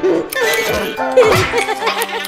Ha ha ha ha!